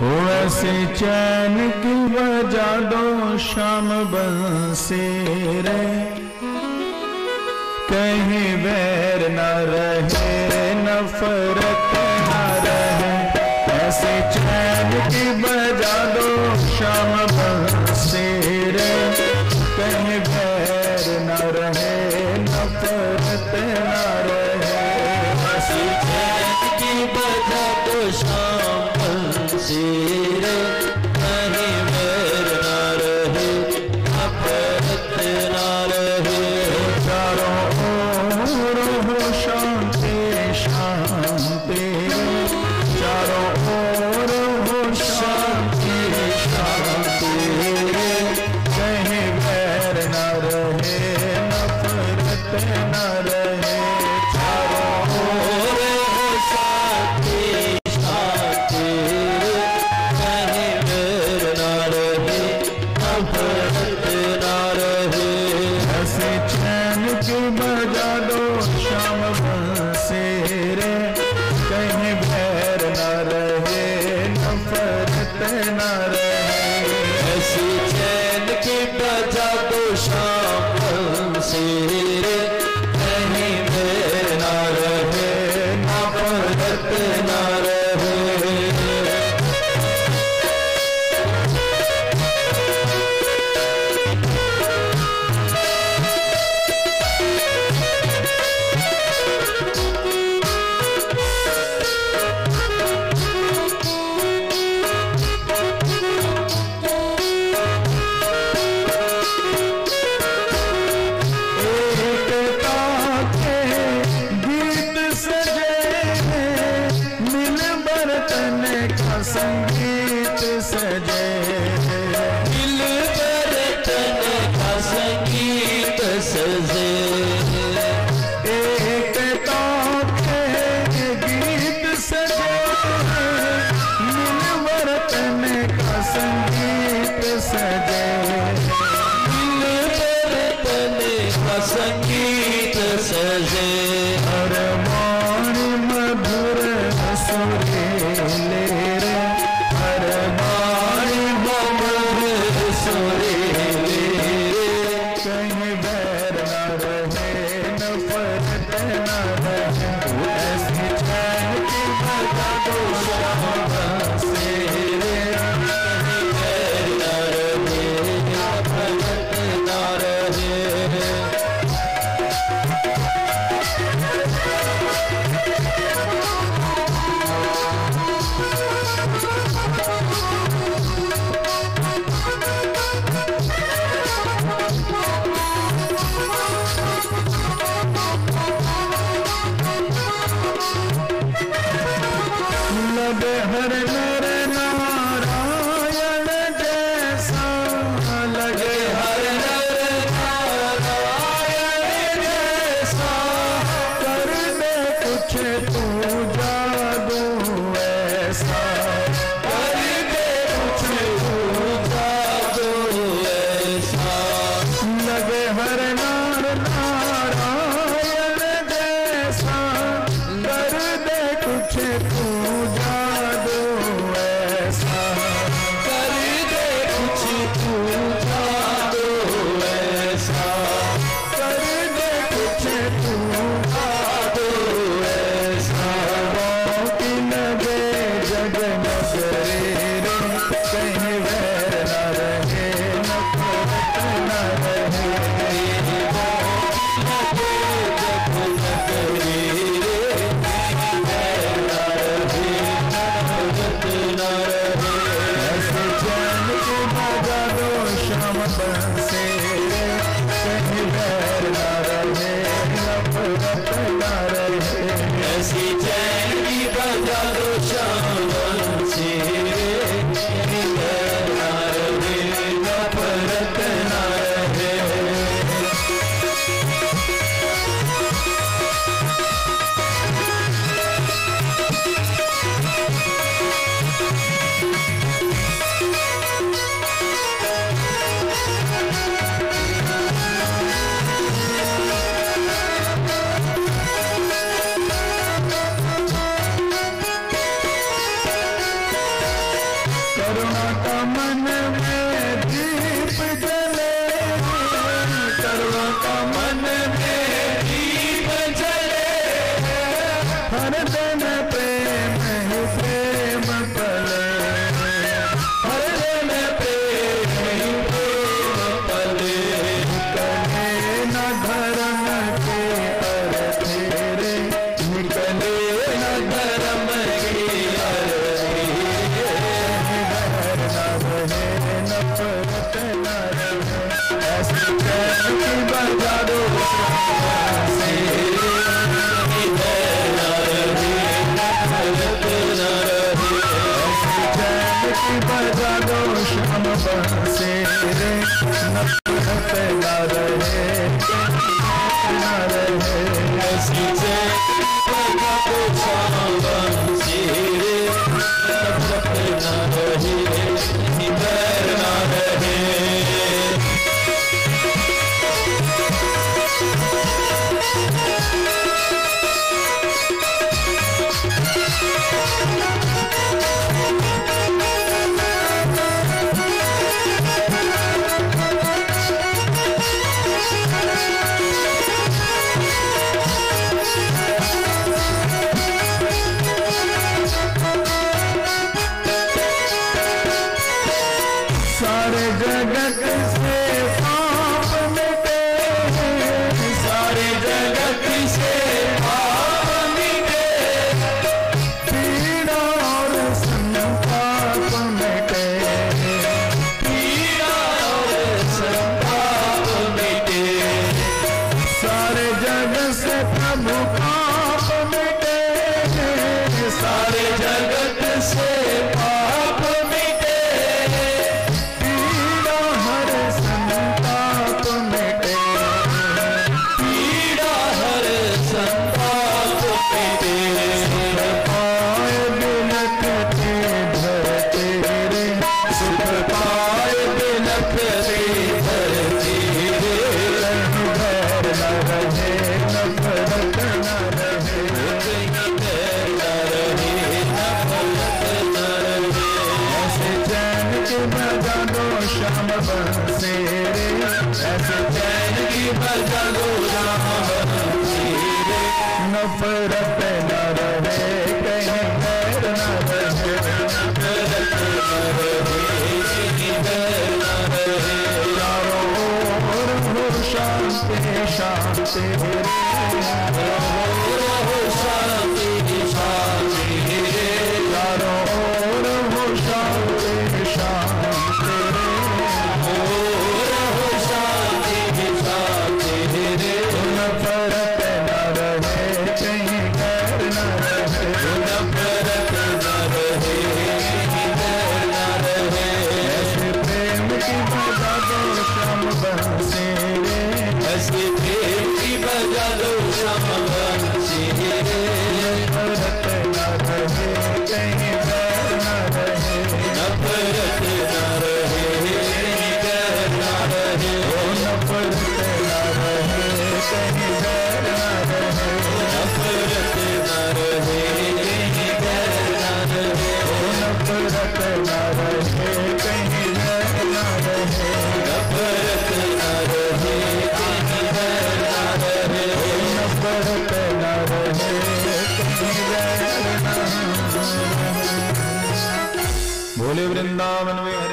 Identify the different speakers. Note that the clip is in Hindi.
Speaker 1: हो चैन की बजा दो शाम बंसे रे कहीं बैर न रहे नफरत न रहे। ऐसे चैन की बजा दो शाम बंसे रे कहीं बैर संगीत सजे।
Speaker 2: दिल बरतन का संगीत सजे।
Speaker 1: एक गीत का संगीत सजे।
Speaker 2: Thank you.
Speaker 1: नफरत न रहे कहीं
Speaker 2: डर न रहे।
Speaker 1: चारों ओर शांति शांति वृंदावन में